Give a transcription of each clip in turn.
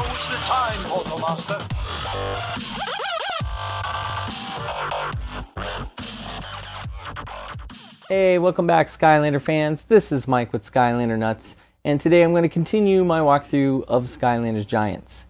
Now's the time, Quartermaster. Hey, welcome back, Skylander fans. This is Mike with SkylanderNutts, and today I'm going to continue my walkthrough of Skylanders Giants.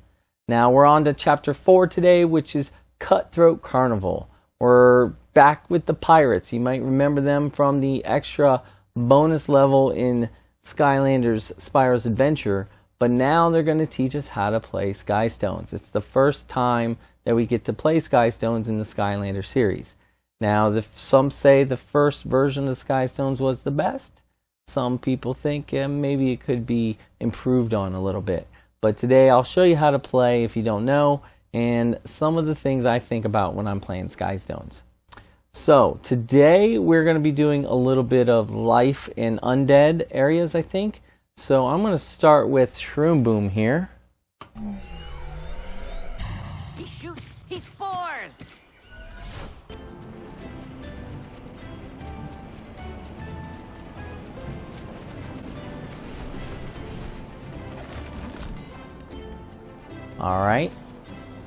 Now, we're on to chapter 4 today, which is Cutthroat Carnival. We're back with the pirates. You might remember them from the extra bonus level in Skylanders Spyro's Adventure, but now they're going to teach us how to play Sky Stones. It's the first time that we get to play Sky Stones in the Skylander series. Now, the, some say the first version of Sky Stones was the best. Some people think uh, maybe it could be improved on a little bit. But today I'll show you how to play if you don't know, and some of the things I think about when I'm playing Sky Stones. So, today we're going to be doing a little bit of life in undead areas, I think. So, I'm going to start with Shroom Boom here. He shoots! He spores! All right.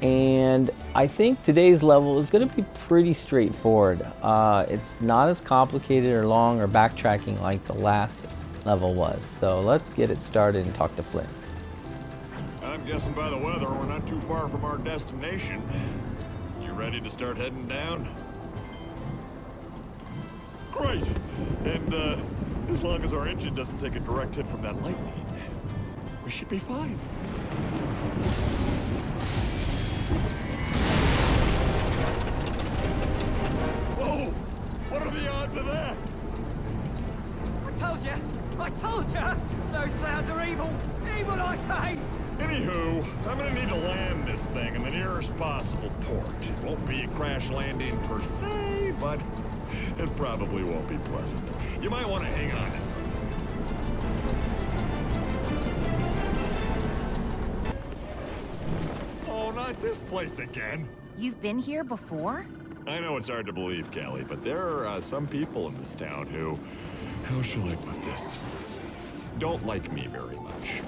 And I think today's level is going to be pretty straightforward. Uh, it's not as complicated or long or backtracking like the last level was. So let's get it started and talk to Flynn. I'm guessing by the weather we're not too far from our destination. You ready to start heading down? Great! And, uh, as long as our engine doesn't take a direct hit from that lightning, we should be fine. Told you! Those clouds are evil! Evil, I say! Anywho, I'm gonna need to land this thing in the nearest possible port. It won't be a crash landing per se, but it probably won't be pleasant. You might want to hang on to something. Oh, not this place again. You've been here before? I know it's hard to believe, Cali, but there are uh, some people in this town who, how shall I put this, don't like me very much.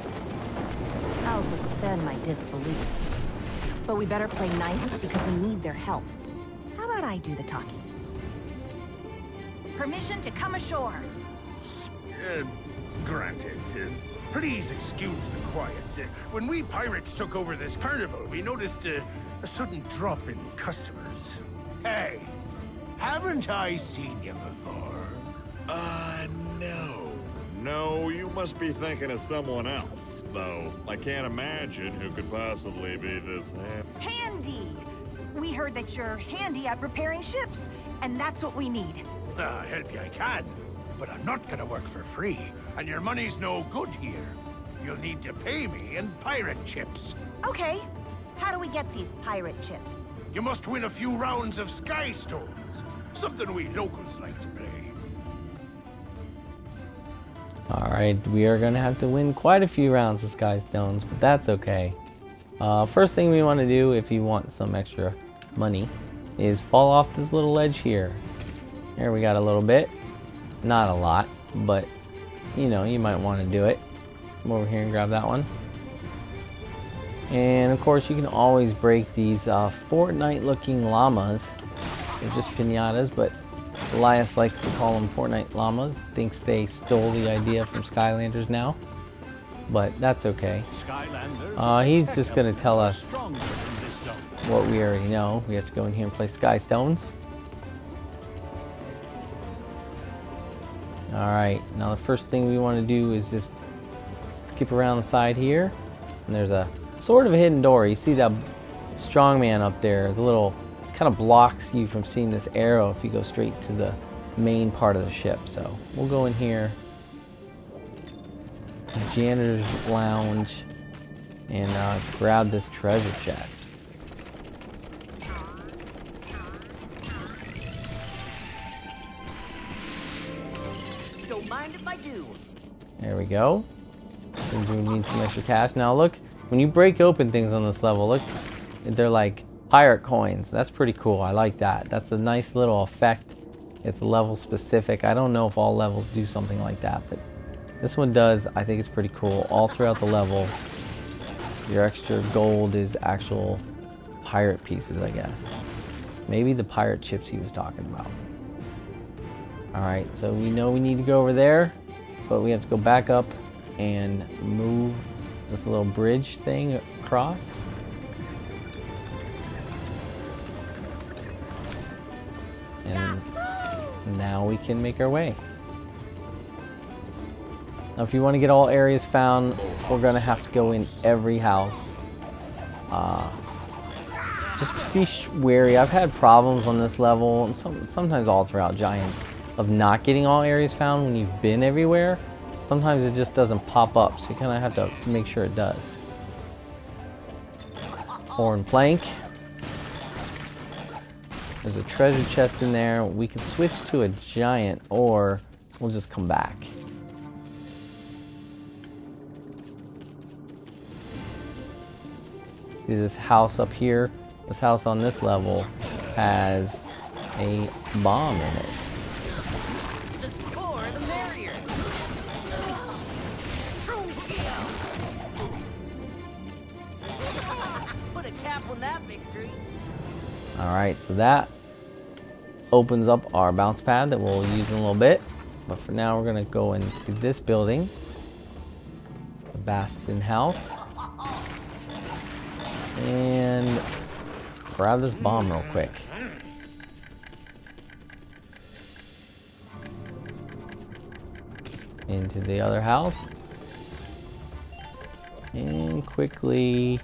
I'll suspend my disbelief. But we better play nice because we need their help. How about I do the talking? Permission to come ashore. Uh, granted. Uh, please excuse the quiet. Uh, when we pirates took over this carnival, we noticed uh, a sudden drop in customers. Hey, haven't I seen you before? Uh, no. No, you must be thinking of someone else, though. I can't imagine who could possibly be this happy. Handy! We heard that you're handy at repairing ships, and that's what we need. Uh, help you I can, but I'm not gonna work for free, and your money's no good here. You'll need to pay me in pirate chips. Okay, how do we get these pirate chips? You must win a few rounds of Sky Stones, something we locals like to play. All right, we are going to have to win quite a few rounds of Sky Stones, but that's okay. Uh, first thing we want to do, if you want some extra money, is fall off this little ledge here. There we got a little bit. Not a lot, but you know, you might want to do it. Come over here and grab that one. And of course, you can always break these uh, Fortnite looking llamas. They're just pinatas, but Elias likes to call them Fortnite llamas. Thinks they stole the idea from Skylanders now. But that's okay. Uh, he's just going to tell us what we already know. We have to go in here and play Sky Stones. Alright, now the first thing we want to do is just skip around the side here. And there's a sort of a hidden door. You see that strongman up there, the little kind of blocks you from seeing this arrow if you go straight to the main part of the ship. So we'll go in here, janitor's lounge, and uh, grab this treasure chest. Don't mind if I do. There we go. We need some extra cash. Now look, when you break open things on this level, look, they're like pirate coins. That's pretty cool. I like that. That's a nice little effect. It's level specific. I don't know if all levels do something like that, but this one does. I think it's pretty cool. All throughout the level, your extra gold is actual pirate pieces, I guess. Maybe the pirate chips he was talking about. Alright, so we know we need to go over there, but we have to go back up and move this little bridge thing across. And now we can make our way. Now, if you want to get all areas found, we're going to have to go in every house. Uh, just be wary. I've had problems on this level, and some, sometimes all throughout Giants, of not getting all areas found when you've been everywhere. Sometimes it just doesn't pop up, so you kind of have to make sure it does. Horn plank. There's a treasure chest in there. We can switch to a giant, or we'll just come back. See this house up here? This house on this level has a bomb in it. Alright, so that opens up our bounce pad that we'll use in a little bit. But for now, we're going to go into this building, the Bastion House, and grab this bomb real quick. Into the other house. And quickly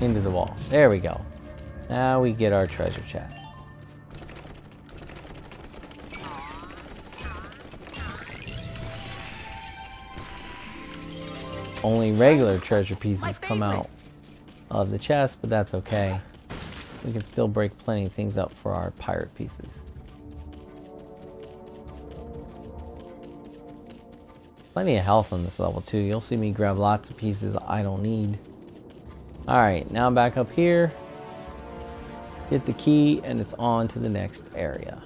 into the wall. There we go. Now we get our treasure chest. Only regular treasure pieces come out of the chest, but that's okay. We can still break plenty of things up for our pirate pieces. Plenty of health on this level too. You'll see me grab lots of pieces I don't need. Alright, now I'm back up here. Get the key and it's on to the next area.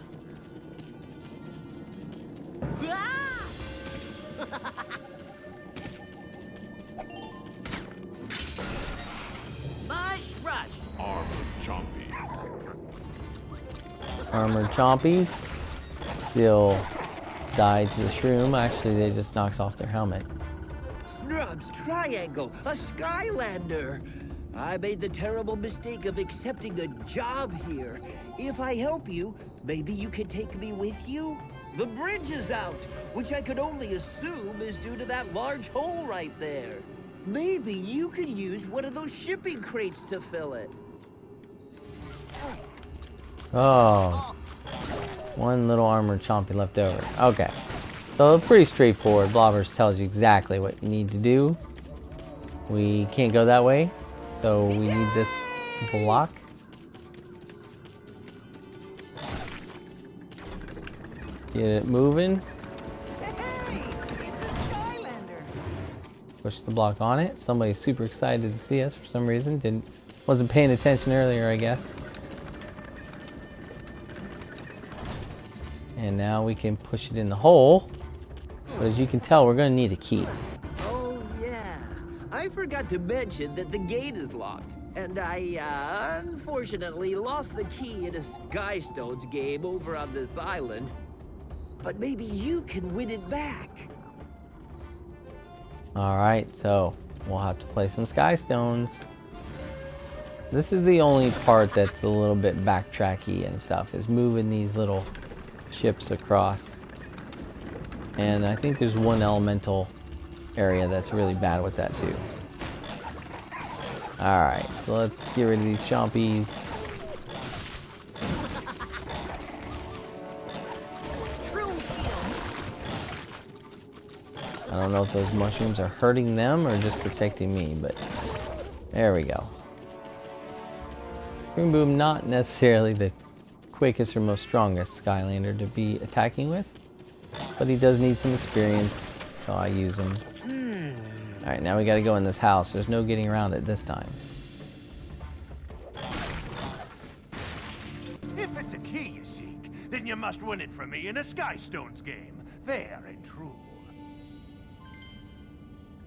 Chompy. Armored chompies. Still died to the shroom. Actually, they just knocks off their helmet. Snubs Triangle, a Skylander. I made the terrible mistake of accepting a job here. If I help you, maybe you can take me with you? The bridge is out, which I could only assume is due to that large hole right there. Maybe you could use one of those shipping crates to fill it. Oh. One little armor chompy left over. Okay. So pretty straightforward. Blobbers tells you exactly what you need to do. We can't go that way, so we need this block. Get it moving. Push the block on it. Somebody's super excited to see us for some reason. Didn't wasn't paying attention earlier, I guess. And now we can push it in the hole. But as you can tell, we're going to need a key. Oh, yeah. I forgot to mention that the gate is locked. And I, uh, unfortunately lost the key in a Skystones game over on this island. But maybe you can win it back. Alright, so we'll have to play some Sky Stones. This is the only part that's a little bit backtracky and stuff, is moving these little ships across. And I think there's one elemental area that's really bad with that too. Alright, so let's get rid of these chompies. I don't know if those mushrooms are hurting them or just protecting me, but there we go. Boom Boom, not necessarily the quickest her most strongest Skylander to be attacking with, but he does need some experience, so I use him. Hmm. Alright, now we gotta go in this house. There's no getting around it this time. If it's a key you seek, then you must win it from me in a Skystones game. Fair and true.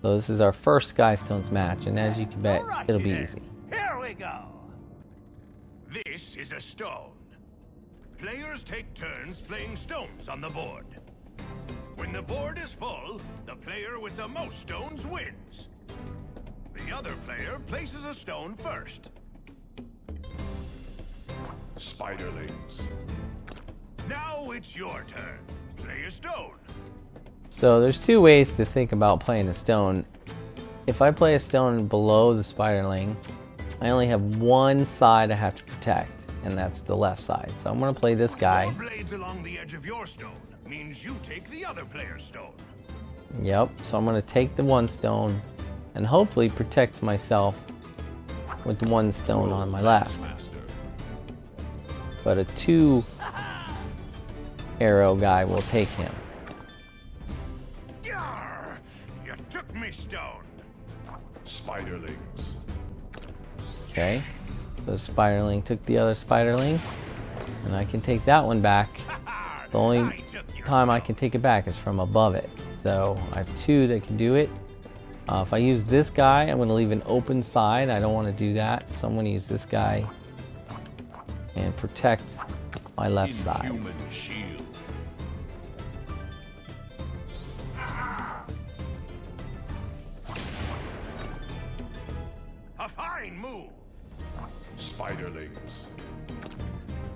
So this is our first Skystones match, and as you can bet, Alrighty it'll be then. easy. Here we go. This is a stone. Players take turns playing stones on the board. When the board is full, the player with the most stones wins. The other player places a stone first. Spiderlings. Now it's your turn. Play a stone. So there's two ways to think about playing a stone. If I play a stone below the spiderling, I only have one side I have to protect, and that's the left side. So I'm going to play this guy. Four blades along the edge of your stone means you take the other player's stone. Yep, so I'm going to take the one stone and hopefully protect myself with the one stone on my left. But a two arrow guy will take him. Yarr! You took me stone. Spiderlings. Okay, so Spiderling took the other Spiderling, and I can take that one back. The only I took your time I can take it back is from above it. So I have two that can do it. Uh, if I use this guy, I'm going to leave an open side. I don't want to do that, so I'm going to use this guy and protect my left side. A fine move. Spiderlings.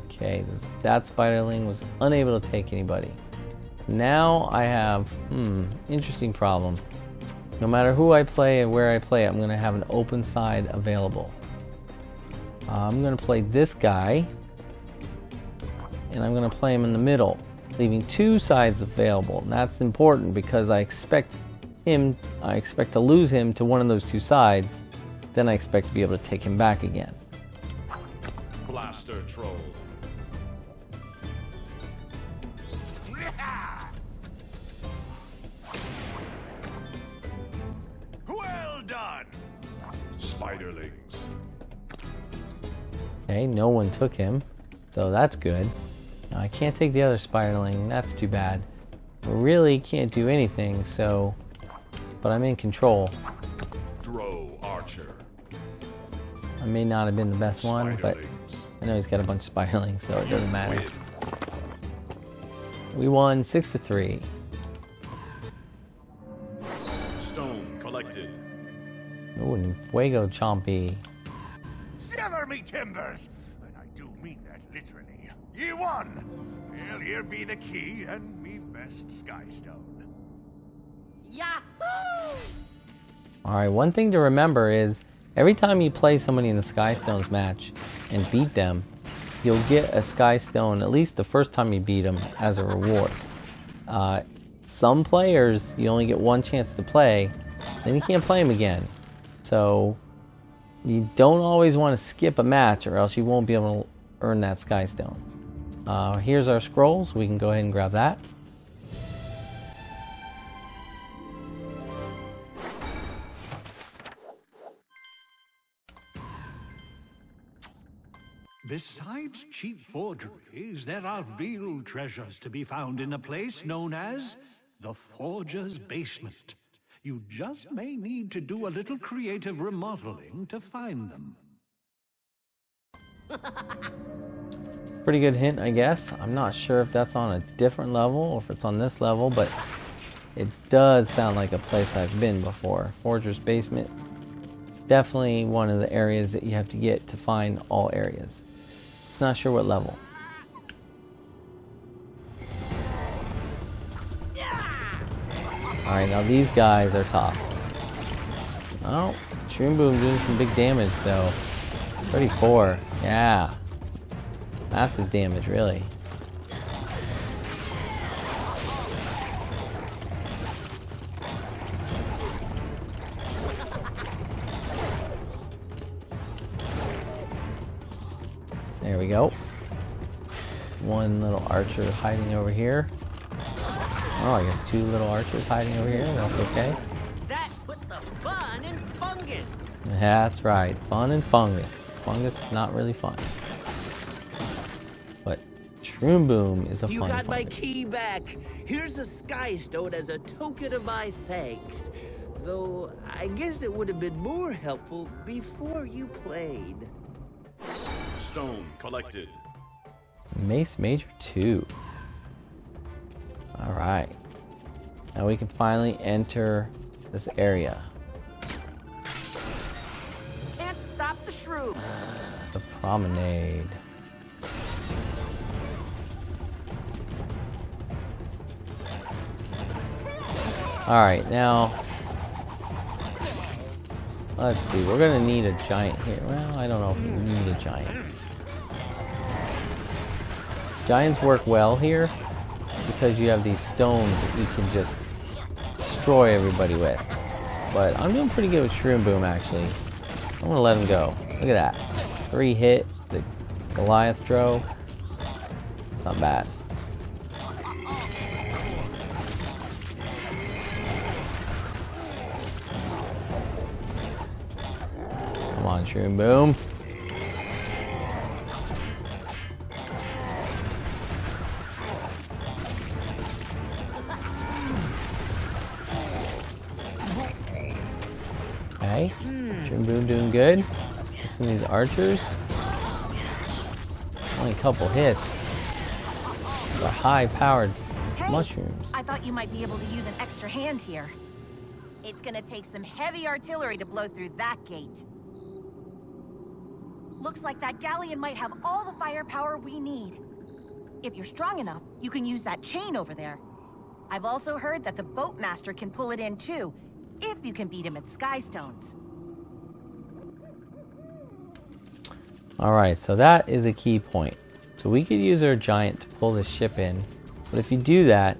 Okay, that Spiderling was unable to take anybody. Now I have, hmm, interesting problem. No matter who I play and where I play, I'm going to have an open side available. Uh, I'm going to play this guy, and I'm going to play him in the middle, leaving two sides available. And that's important because I expect him, I expect to lose him to one of those two sides. Then I expect to be able to take him back again. Blaster troll. Well done. Spiderlings. Okay, no one took him, so that's good. I can't take the other Spiderling, that's too bad. Really can't do anything, so. But I'm in control. Drow Archer. I may not have been the best one, but Spiderlings. I know he's got a bunch of Spiderlings, so it doesn't matter. We won 6 to 3. Stone collected. Ooh, and Fuego Chompy. Shiver me timbers! And I do mean that literally. Ye won! Well, here be the key and me best skystone. Yahoo! Alright, one thing to remember is every time you play somebody in the Skystones match and beat them, you'll get a Skystone at least the first time you beat them as a reward. Uh, some players, you only get one chance to play, then you can't play them again. So you don't always want to skip a match or else you won't be able to earn that Skystone. Uh, here's our scrolls, we can go ahead and grab that. Besides cheap forgeries, there are real treasures to be found in a place known as the Forger's Basement. You just may need to do a little creative remodeling to find them. Pretty good hint, I guess. I'm not sure if that's on a different level or if it's on this level, but it does sound like a place I've been before. Forger's Basement. Definitely one of the areas that you have to get to find all areas. Not sure what level. Alright, now these guys are tough. Oh, Shroom Boom doing some big damage though. 34, yeah. Massive damage, really. One little archer hiding over here. Oh, I guess two little archers hiding over here. That's okay. That puts the fun in fungus. That's right. Fun and fungus. Fungus is not really fun. But Shroom Boom is a You fun got my key back. Here's a sky stone as a token of my thanks. Though, I guess it would have been more helpful before you played. Stone collected. Mace Major 2. Alright. Now we can finally enter this area. Can't stop the shrew. The promenade. Alright, now let's see, we're gonna need a giant here. Well, I don't know if we need a giant. Giants work well here because you have these stones that you can just destroy everybody with. But I'm doing pretty good with Shroom Boom actually. I'm gonna let him go. Look at that. Three hit, the Goliath throw. It's not bad. Come on, Shroom Boom. Archers. Only a couple hits. The high powered Hey, mushrooms. I thought you might be able to use an extra hand here. It's gonna take some heavy artillery to blow through that gate. Looks like that galleon might have all the firepower we need. If you're strong enough, you can use that chain over there. I've also heard that the boatmaster can pull it in too, if you can beat him at Skystones. Alright, so that is a key point. So we could use our giant to pull the ship in. But if you do that,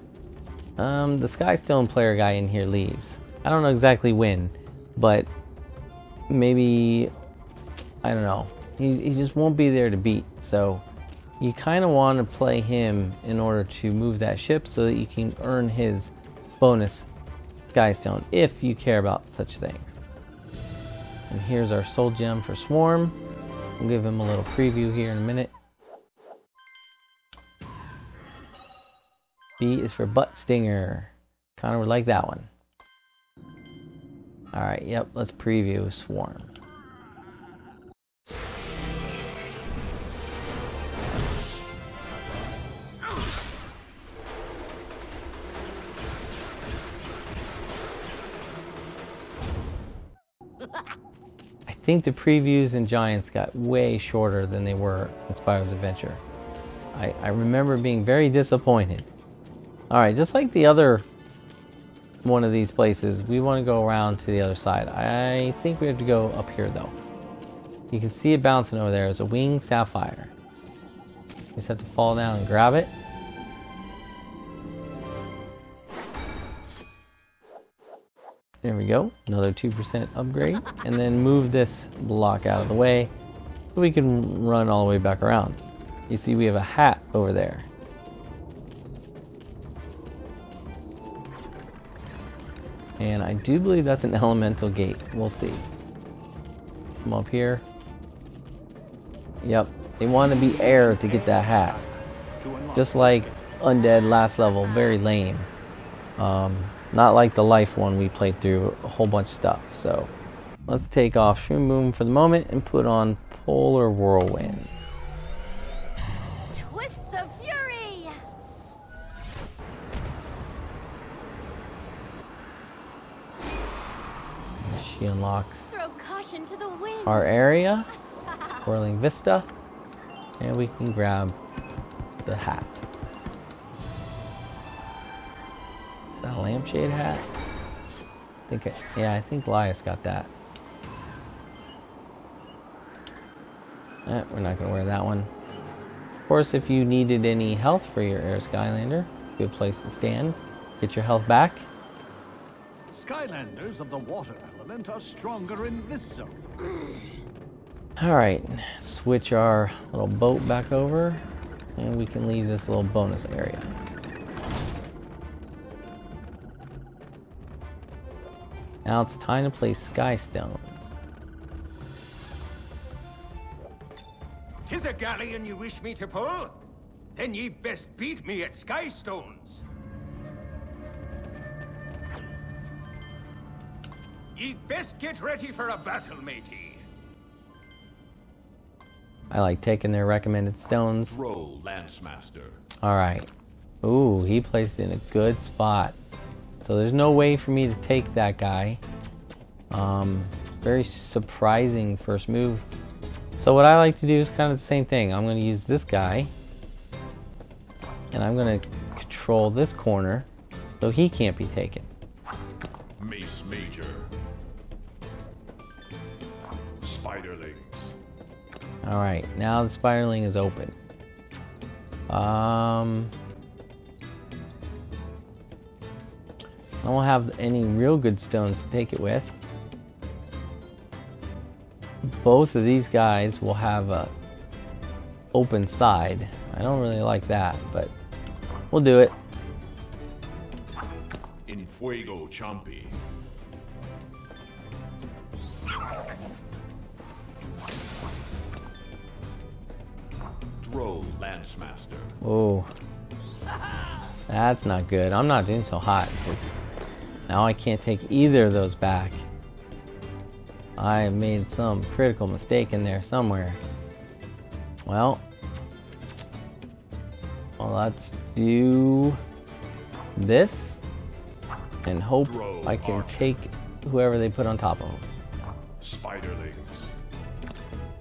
um, the Skystone player guy in here leaves. I don't know exactly when, but maybe, I don't know. He, he just won't be there to beat. So you kind of want to play him in order to move that ship so that you can earn his bonus Skystone if you care about such things. And here's our soul gem for Swarm. We'll give him a little preview here in a minute. B is for Butt Stinger. Connor would like that one. Alright, yep, let's preview Swarm. I think the previews in Giants got way shorter than they were in Spyro's Adventure. I, I remember being very disappointed. Alright, just like the other one of these places, we want to go around to the other side. I think we have to go up here though. You can see it bouncing over there. It's a winged sapphire. You just have to fall down and grab it. There we go. Another 2% upgrade. And then move this block out of the way so we can run all the way back around. You see we have a hat over there. And I do believe that's an elemental gate. We'll see. Come up here. Yep. They want to be air to get that hat. Just like Undead last level. Very lame. Um, not like the life one we played through a whole bunch of stuff. So let's take off Shroom Boom for the moment and put on Polar Whirlwind. Twists of fury! She unlocks Throw caution to the wind! our area, Whirling Vista, and we can grab the hat. That a lampshade hat? I think it, yeah, I think Elias got that. Eh, we're not gonna wear that one. Of course, if you needed any health for your Air Skylander, it's a good place to stand. Get your health back. Skylanders of the water element are stronger in this zone. Alright, switch our little boat back over, and we can leave this little bonus area. Now it's time to play Sky Stones. Tis a galleon you wish me to pull? Then ye best beat me at Sky Stones. Ye best get ready for a battle, matey. I like taking their recommended stones. Roll Lance Master. Alright. Ooh, he placed it in a good spot. So there's no way for me to take that guy. Um, very surprising first move. So what I like to do is kind of the same thing. I'm going to use this guy. And I'm going to control this corner so he can't be taken. Mace Major. Spiderlings. Alright, now the Spiderling is open. Um, I don't have any real good stones to take it with. Both of these guys will have a open side. I don't really like that, but we'll do it. In Fuego Chompy. Drow Lancemaster. Oh, that's not good. I'm not doing so hot now I can't take either of those back. I made some critical mistake in there somewhere. Well, well let's do this and hope I can Archer. take whoever they put on top of them. Spiderlings.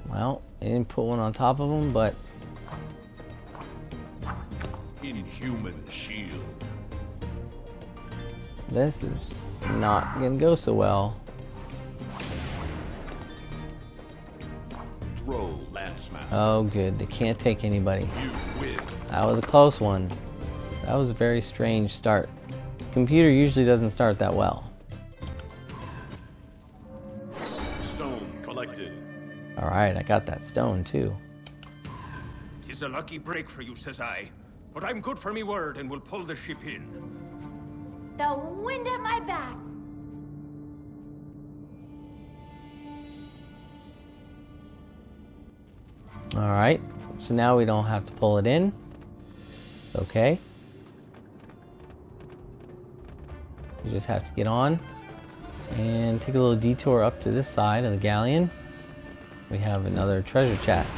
Well, they didn't put one on top of them, but Inhuman Shield. This is not gonna go so well. Oh, good. They can't take anybody. That was a close one. That was a very strange start. Computer usually doesn't start that well. Stone collected. Alright, I got that stone too. Tis a lucky break for you, says I. But I'm good for me word and will pull the ship in. The wind at my back. Alright, so now we don't have to pull it in. Okay. We just have to get on and take a little detour up to this side of the galleon. We have another treasure chest.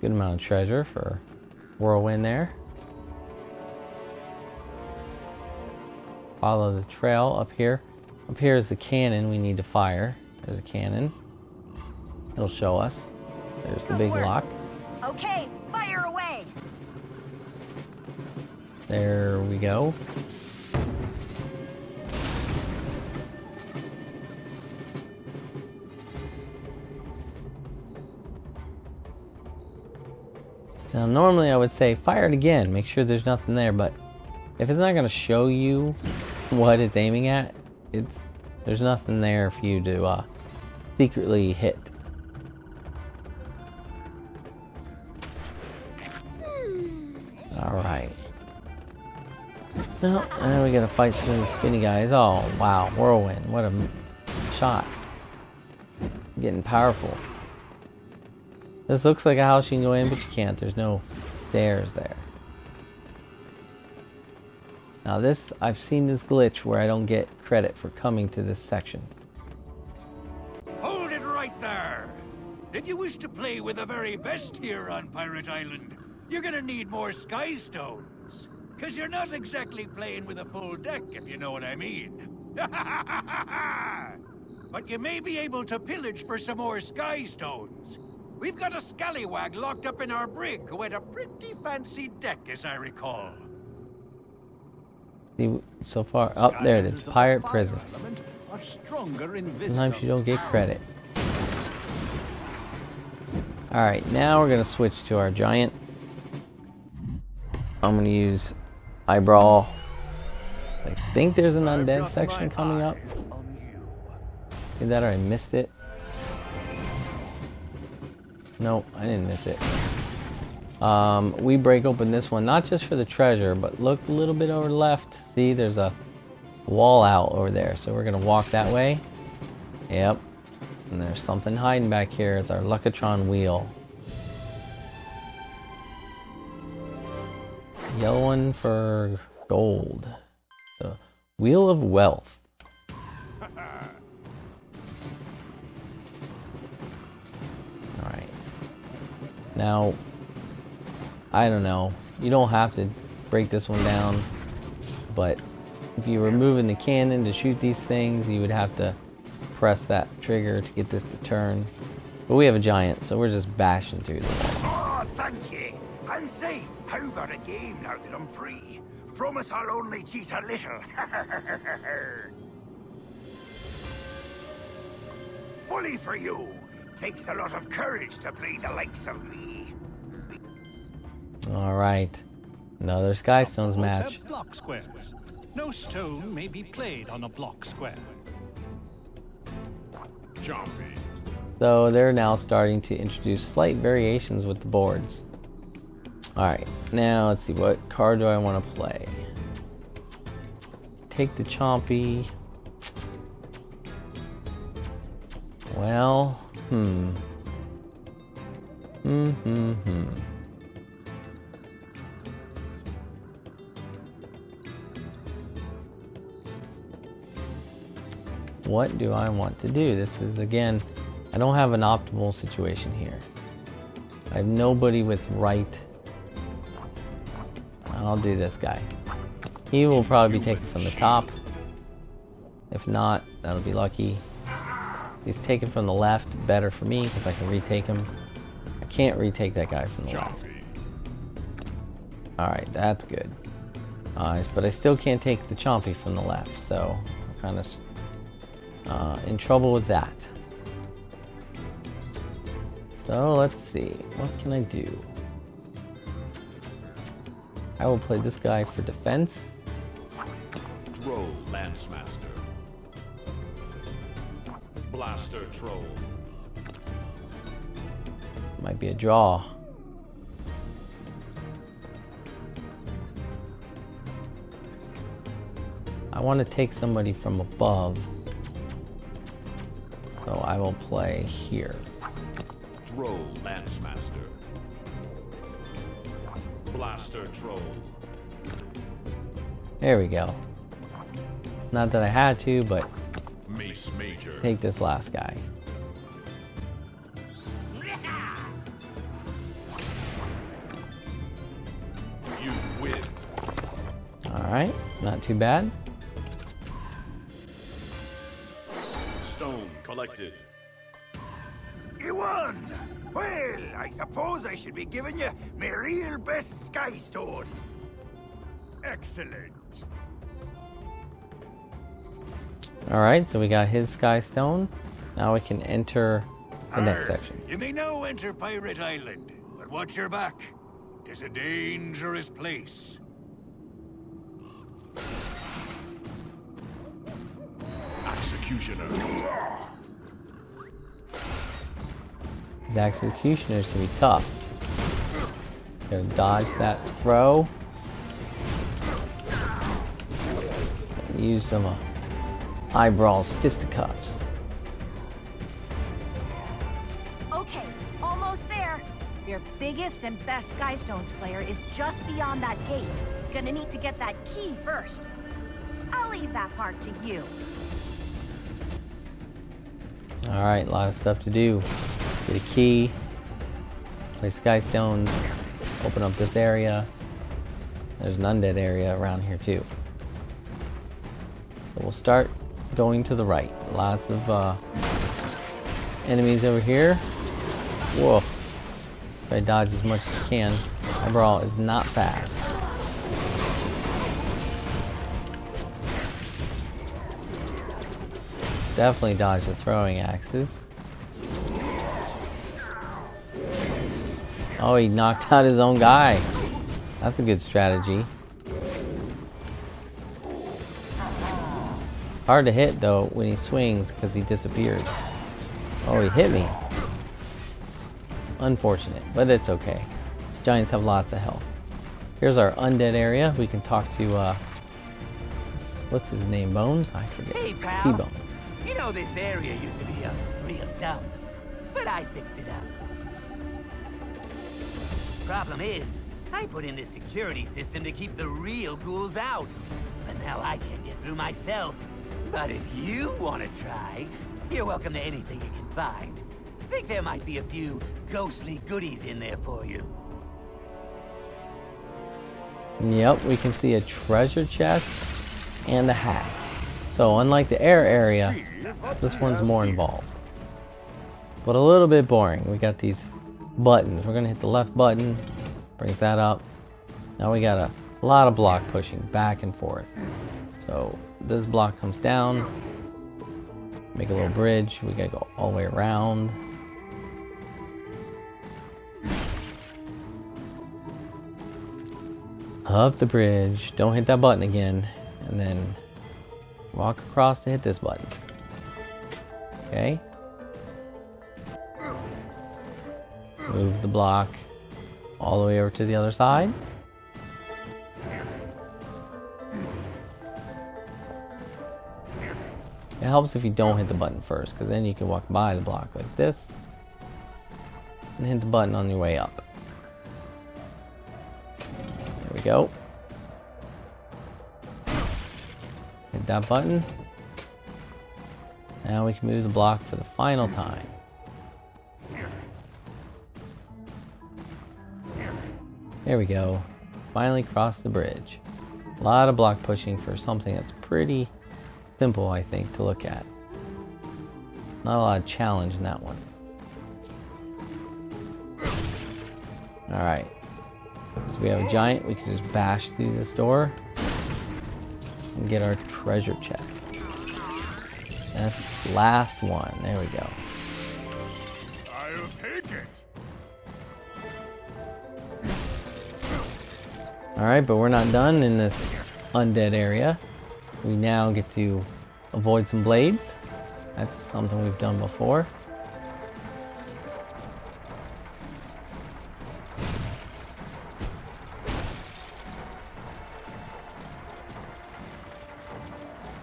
Good amount of treasure for whirlwind there. Follow the trail up here. Up here is the cannon we need to fire. There's a cannon. It'll show us. There's the big lock. Okay, fire away. There we go. Now normally I would say fire it again, make sure there's nothing there, but if it's not going to show you what it's aiming at, it's there's nothing there for you to uh, secretly hit. All right. No, and we gotta fight some of the spinny guys. Oh, wow, whirlwind! What a shot! Getting powerful. This looks like a house you can go in, but you can't. There's no stairs there. Now this, I've seen this glitch where I don't get credit for coming to this section. Hold it right there! If you wish to play with the very best here on Pirate Island, you're gonna need more sky stones. Cause you're not exactly playing with a full deck, if you know what I mean. but you may be able to pillage for some more sky stones. We've got a scallywag locked up in our brig who had a pretty fancy deck, as I recall. So far, up there it is, Skylanders of the pirate prison. Are stronger in this Sometimes you don't get credit. Alright, now we're gonna switch to our giant. I'm gonna use Eye-Brawl. I think there's an undead section coming up. Did that or I missed it? Nope, I didn't miss it. Um, we break open this one, not just for the treasure, but look a little bit over left. See, there's a wall out over there. So we're gonna walk that way. Yep. And there's something hiding back here. It's our Luck-o-tron wheel. Yellow one for gold. The Wheel of Wealth. Now, I don't know. You don't have to break this one down, but if you were moving the cannon to shoot these things, you would have to press that trigger to get this to turn. But we have a giant, so we're just bashing through wall. Oh, thank you. And say, how about a game now that I'm free? Promise I'll only cheat a little. Bully for you. Takes a lot of courage to play the likes of me. Alright. Another Skystones Boards match. block squares. No stone may be played on a block square. Chompy. So they're now starting to introduce slight variations with the boards. Alright, now let's see, what card do I want to play? Take the Chompy. Well, hmm. Hmm, hmm, hmm. What do I want to do? This is again, I don't have an optimal situation here. I have nobody with right. I'll do this guy. He will probably be taken from the top. If not, that'll be lucky. He's taken from the left, better for me because I can retake him. I can't retake that guy from the left. Alright, that's good. Uh, but I still can't take the Chompy from the left, so I'm kind of uh, in trouble with that. So let's see, what can I do? I will play this guy for defense. Drow Lancemaster. Blaster Troll. Might be a draw. I want to take somebody from above. So I will play here. Drow. Blaster Troll. There we go. Not that I had to, but Mace Major. take this last guy. You win. Alright, not too bad. Stone collected. You won! Well, I suppose I should be giving you my real best sky stone. Excellent. Alright, so we got his Sky Stone. Now we can enter the next section. You may now enter Pirate Island, but watch your back. Tis a dangerous place. Executioner. These executioners can be tough. Gonna dodge that throw. Use some uh, Eye-Brawl's fisticuffs. Okay, almost there. Your biggest and best Skystones player is just beyond that gate. Gonna need to get that key first. I'll leave that part to you. Alright, a lot of stuff to do. Get a key. Play Sky Stones. Open up this area. There's an undead area around here too. So we'll start going to the right. Lots of uh, enemies over here. Whoa. To dodge as much as you can. Eye-Brawl is not fast. Definitely dodge the throwing axes. Oh, he knocked out his own guy. That's a good strategy. Hard to hit though when he swings because he disappears. Oh, he hit me. Unfortunate, but it's okay. Giants have lots of health. Here's our undead area. We can talk to, uh, what's his name? Bones? I forget. Hey, pal. T-Bone. You know this area used to be a real dump, But I fixed it up. Problem is, I put in this security system to keep the real ghouls out. But now I can't get through myself. But if you want to try, you're welcome to anything you can find. Think there might be a few ghostly goodies in there for you. Yep, we can see a treasure chest and a hat. So unlike the air area, this one's more involved. But a little bit boring. We got these buttons. We're gonna hit the left button, brings that up. Now we got a lot of block pushing back and forth. So this block comes down, make a little bridge. We gotta go all the way around. Up the bridge. Don't hit that button again. And then walk across to hit this button. Okay. Move the block all the way over to the other side. It helps if you don't hit the button first, because then you can walk by the block like this and hit the button on your way up. There we go. Hit that button. Now we can move the block for the final time. There we go. Finally crossed the bridge. A lot of block pushing for something that's pretty simple, I think, to look at. Not a lot of challenge in that one. Alright. So we have a giant, we can just bash through this door and get our treasure chest. That's last one. There we go. I'll take it. Alright, but we're not done in this undead area. We now get to avoid some blades. That's something we've done before.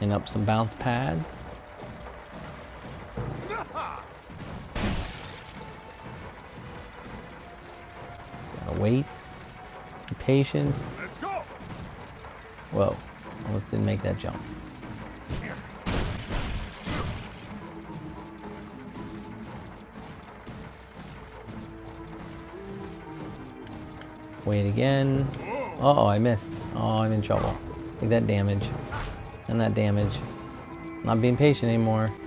And up some bounce pads. Gotta wait. Be patient. Let's go. Whoa, almost didn't make that jump. Wait again. Uh oh, I missed. Oh, I'm in trouble. Take that damage. And that damage. Not being patient anymore.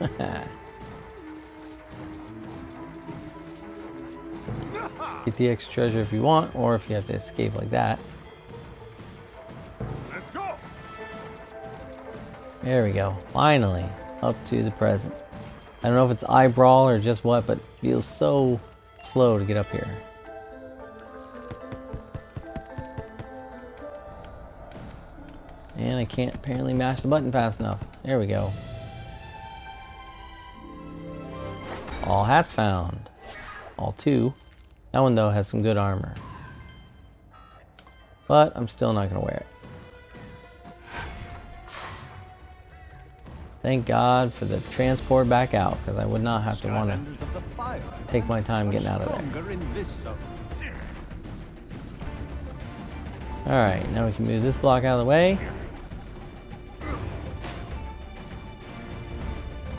Get the extra treasure if you want, or if you have to escape like that. There we go. Finally, up to the present. I don't know if it's Eye-Brawl or just what, but feels so slow to get up here. And I can't apparently mash the button fast enough. There we go. All hats found. All two. That one though has some good armor. But I'm still not gonna wear it. Thank God for the transport back out, because I would not have to want to Skylanders of the fire take my time getting out of there. stronger in this zone. Alright, now we can move this block out of the way.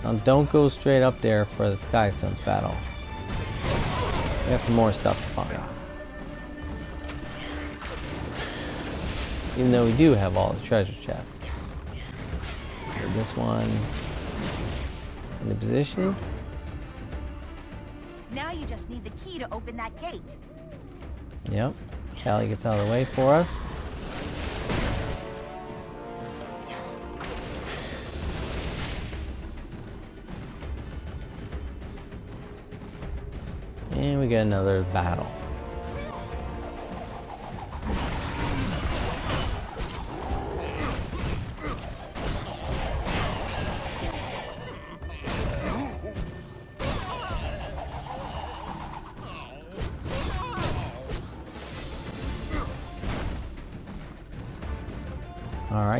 Now don't go straight up there for the Skystones battle. We have some more stuff to find. Even though we do have all the treasure chests. This one into position. Now you just need the key to open that gate. Yep. Cali gets out of the way for us. And we get another battle.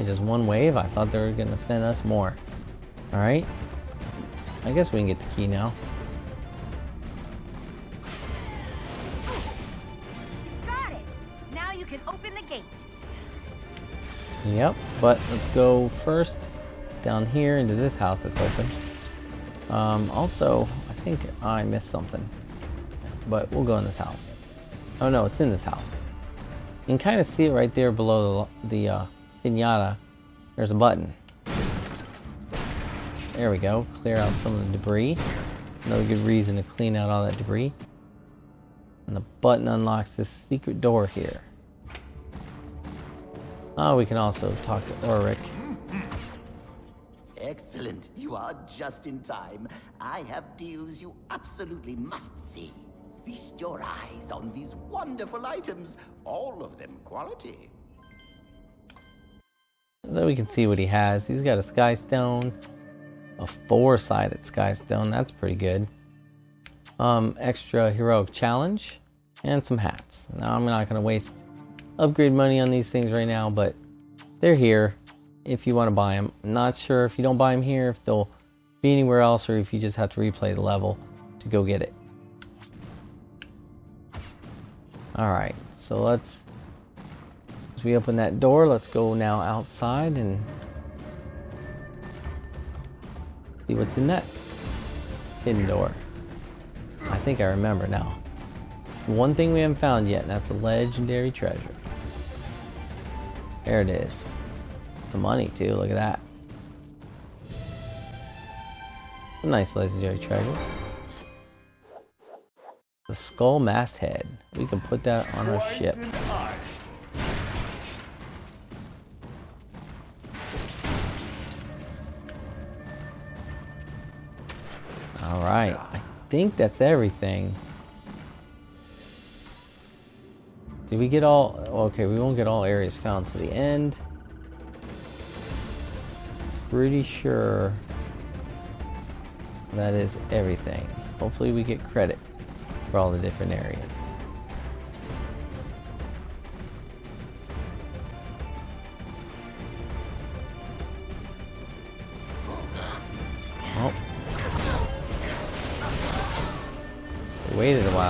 Just one wave. I thought they were going to send us more. Alright. I guess we can get the key now. Got it! Now you can open the gate. Yep, but let's go first down here into this house that's open. Um, also, I think I missed something, but we'll go in this house. Oh no, it's in this house. You can kind of see it right there below the, the uh, pinata. There's a button. There we go. Clear out some of the debris. Another good reason to clean out all that debris. And the button unlocks this secret door here. Oh, we can also talk to Auric. Excellent. You are just in time. I have deals you absolutely must see. Feast your eyes on these wonderful items, all of them quality. So we can see what he has. He's got a Sky Stone, a four-sided Sky Stone. That's pretty good. Um, extra heroic challenge, and some hats. Now I'm not going to waste upgrade money on these things right now, but they're here if you want to buy them. I'm not sure if you don't buy them here if they'll be anywhere else or if you just have to replay the level to go get it. Alright, so let's as we open that door, let's go now outside and see what's in that hidden door. I think I remember now. One thing we haven't found yet, and that's a legendary treasure. There it is. Some money too, look at that. A nice legendary treasure. The skull masthead. We can put that on our ship. Think that's everything. Did we get all... Okay, we won't get all areas found to the end. Pretty sure that is everything. Hopefully we get credit for all the different areas.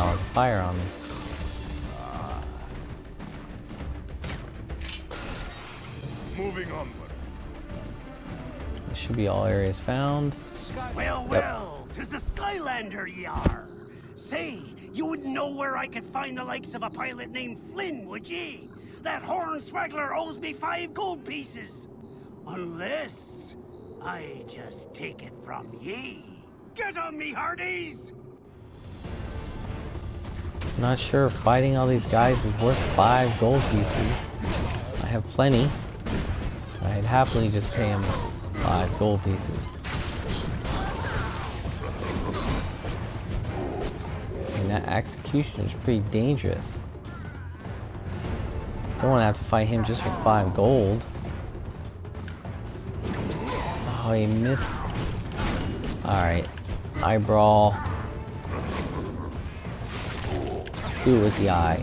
Waited a fire on me. Moving onward. This should be all areas found. Well, Yep. well, tis the Skylander ye are. Say, you wouldn't know where I could find the likes of a pilot named Flynn, would ye? That horn swaggler owes me five gold pieces. Unless I just take it from ye. Get on me, hearties! Not sure fighting all these guys is worth five gold pieces. I have plenty. I'd happily just pay him five gold pieces. And that execution is pretty dangerous. Don't want to have to fight him just for five gold. Oh, he missed. Alright. Eye-Brawl. Do with the eye.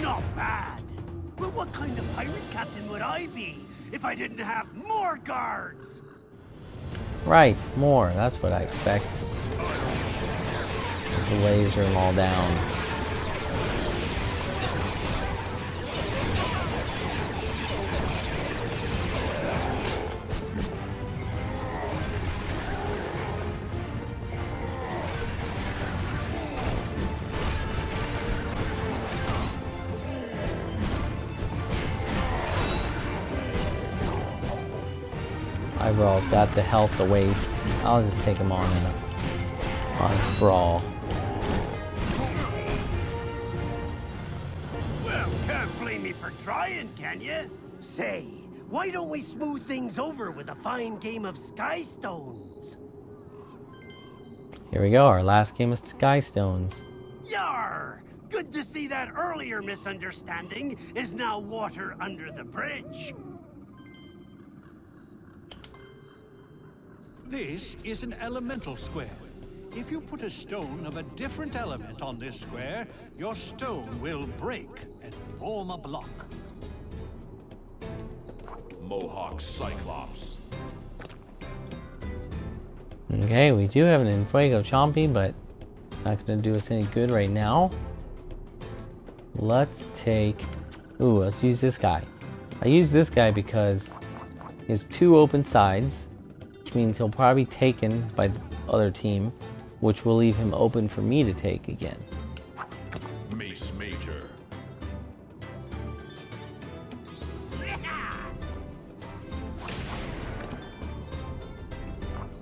Not bad. But what kind of pirate captain would I be if I didn't have more guards? Right, more. That's what I expect. To laser them all down. Got the health the waste. I'll just take him on in a on sprawl. Well, can't blame me for trying, can you? Say, why don't we smooth things over with a fine game of Sky Stones? Here we go, our last game of Sky Stones. Yar! Good to see that earlier misunderstanding is now water under the bridge. This is an elemental square. If you put a stone of a different element on this square, your stone will break and form a block. Mohawk Cyclops. Okay, we do have an Enfuego Chompy, but not going to do us any good right now. Let's take... Ooh, let's use this guy. I use this guy because he has two open sides, which means he'll probably be taken by the other team, which will leave him open for me to take again. Mace Major.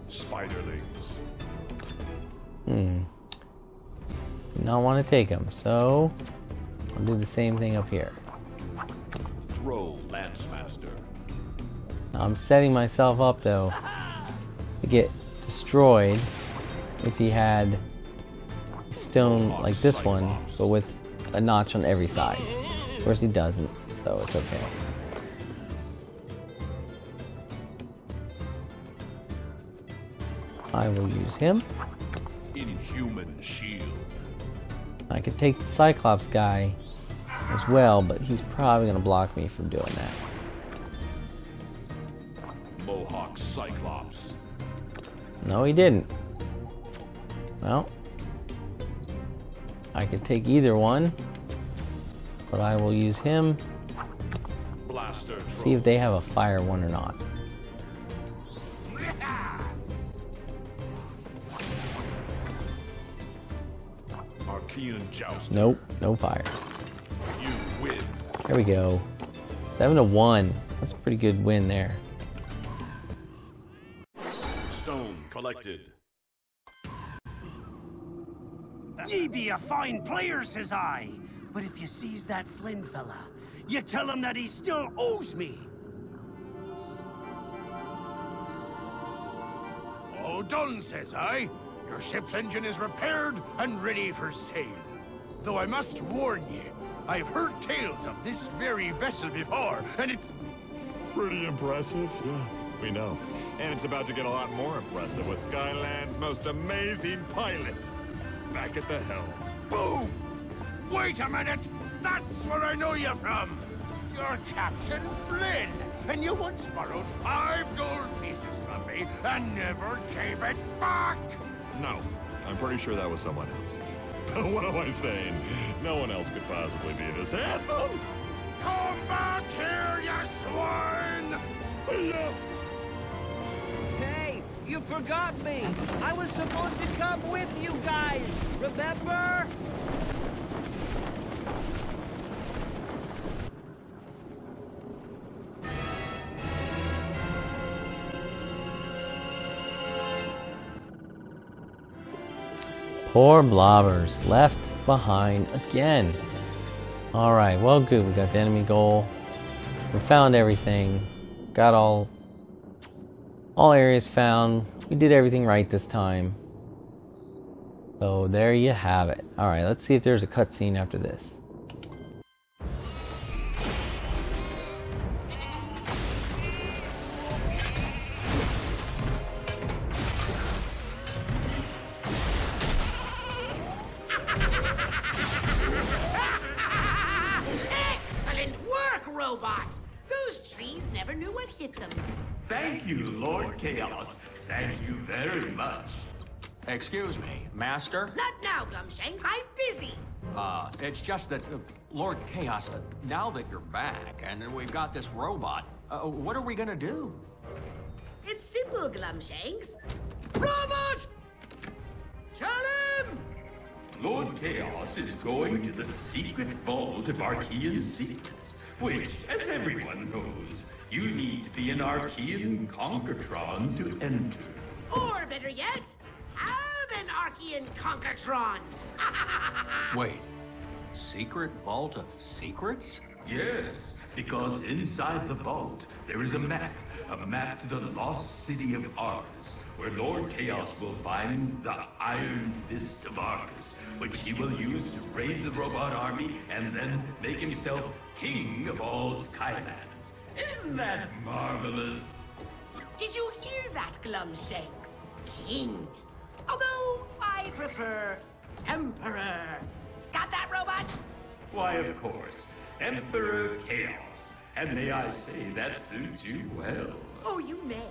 Spiderlings. Hmm. Do not want to take him, so I'll do the same thing up here. Drow Lancemaster. I'm setting myself up though to get destroyed if he had stone like this one, but with a notch on every side. Of course he doesn't, so it's okay. I will use him. Inhuman Shield. I could take the Cyclops guy as well, but he's probably going to block me from doing that. Mohawk Cyclops. No, he didn't. Well, I could take either one, but I will use him. Blaster See if they have a fire one or not. Nope, no fire. You win. There we go. Seven to one. That's a pretty good win there. Collected. Ye be a fine player, says I. But if you seize that Flynn fella, you tell him that he still owes me. All done, says I. Your ship's engine is repaired and ready for sail. Though I must warn ye, I've heard tales of this very vessel before, and it's... Pretty impressive, yeah, we know. And it's about to get a lot more impressive with Skyland's most amazing pilot. Back at the helm. Boom! Wait a minute! That's where I know you from! You're Captain Flynn, and you once borrowed five gold pieces from me and never gave it back! No, I'm pretty sure that was someone else. But what am I saying? No one else could possibly be this handsome. Come back here, you swine! See ya. Forgot me. I was supposed to come with you guys. Remember? Poor blobbers left behind again. Alright, well good. We got the enemy goal. We found everything. Got all all areas found. We did everything right this time. So there you have it. Alright, let's see if there's a cutscene after this. It's just that, uh, Lord Kaos, uh, now that you're back and we've got this robot, uh, what are we gonna do? It's simple, Glumshanks. Robot! Tell him! Lord Kaos is going to the secret vault of Arkeyan secrets, which, as everyone knows, you need to be an Arkeyan Conquertron to enter. Or better yet, have an Arkeyan Conquertron. Wait, secret vault of secrets? Yes, because inside the vault there is a map, a map to the lost city of Arkus, where Lord Kaos will find the Iron Fist of Arkus, which he will use to raise the robot army and then make himself king of all Skylands. Isn't that marvelous? Did you hear that, Glumshanks? King. Although I prefer Emperor. Got that, robot? Why, of course, Emperor Kaos. And may I say that suits you well. Oh, you may.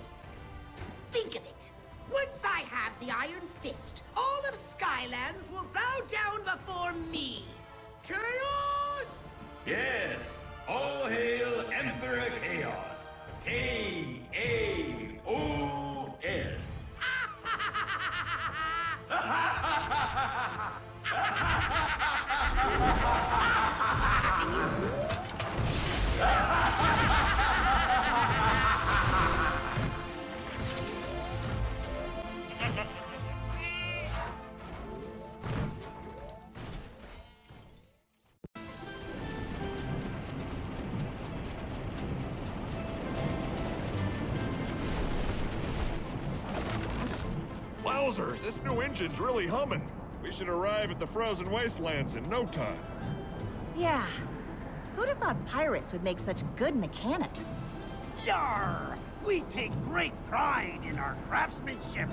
Think of it. Once I have the Iron Fist, all of Skylands will bow down before me. Kaos! Yes, all hail Emperor Kaos. K A O S. Wowzers, this new engine's really humming. We should arrive at the frozen wastelands in no time. Yeah. Who'd have thought pirates would make such good mechanics? Yar! We take great pride in our craftsmanship.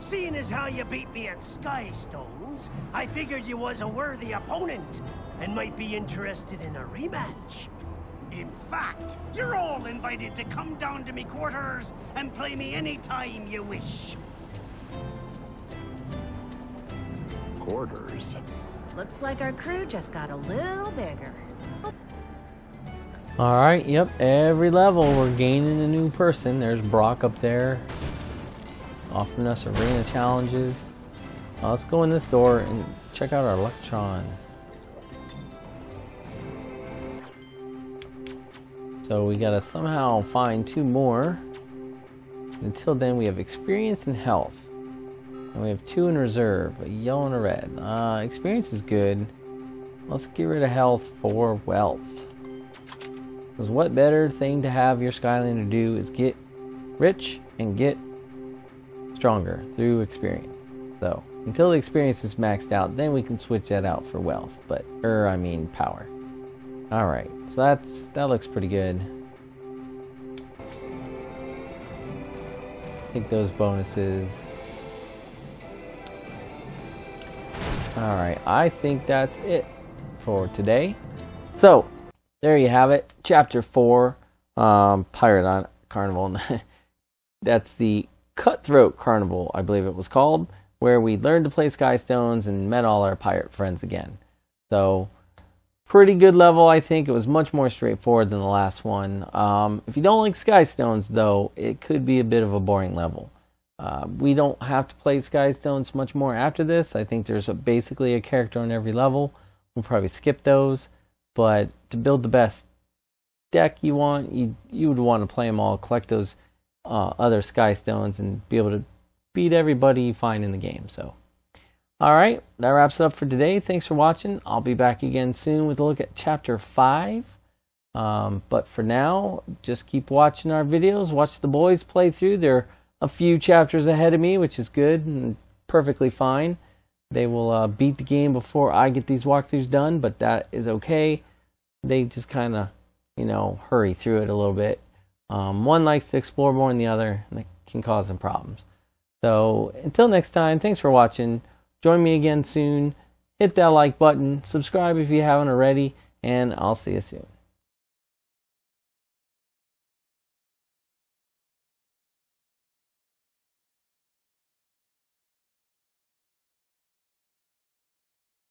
Seeing as how you beat me at Skystones, I figured you was a worthy opponent and might be interested in a rematch. In fact, you're all invited to come down to me quarters and play me anytime you wish. Quarters? Looks like our crew just got a little bigger. Alright, yep, every level we're gaining a new person. There's Brock up there offering us arena challenges. Uh, let's go in this door and check out our Luck-o-tron. So we gotta somehow find two more. Until then we have experience and health. And we have two in reserve, a yellow and a red. Uh, experience is good. Let's get rid of health for wealth. Because what better thing to have your Skylander do is get rich and get stronger through experience. So, until the experience is maxed out, then we can switch that out for wealth. But, er, I mean power. Alright, so that's that looks pretty good. Take those bonuses. Alright, I think that's it for today. So, there you have it. Chapter 4, um, Pirate on Carnival. that's the Cutthroat Carnival, I believe it was called, where we learned to play Sky Stones and met all our pirate friends again. So, pretty good level, I think. It was much more straightforward than the last one. Um, if you don't like Sky Stones, though, it could be a bit of a boring level. Uh, we don't have to play Skystones much more after this. I think there's a, basically a character on every level. We'll probably skip those. But to build the best deck you want, you you would want to play them all, collect those uh, other Skystones, and be able to beat everybody you find in the game. So, all right, that wraps it up for today. Thanks for watching. I'll be back again soon with a look at Chapter Five. Um, but for now, just keep watching our videos. Watch the boys play through. They're a few chapters ahead of me, which is good and perfectly fine. They will uh, beat the game before I get these walkthroughs done, but that is okay. They just kind of, you know, hurry through it a little bit. Um, one likes to explore more than the other, and it can cause some problems. So until next time, thanks for watching. Join me again soon. Hit that like button, subscribe if you haven't already, and I'll see you soon.